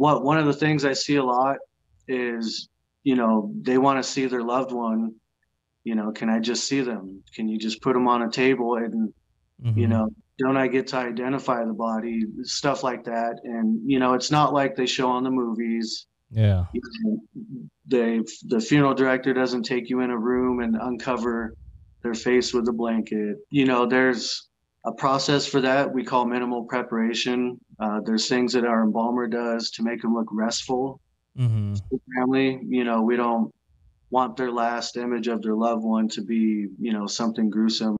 what one of the things I see a lot is, you know, they want to see their loved one. You know, can I just see them? Can you just put them on a table and, you Mhm. know, don't I get to identify the body? Stuff like that. And, you know, it's not like they show on the movies. Yeah. You know, They, the funeral director doesn't take you in a room and uncover their face with a blanket. You know, there's a process for that we call minimal preparation. Uh, there's things that our embalmer does to make them look restful. Mhm. Family, you know, we don't want their last image of their loved one to be, you know, something gruesome.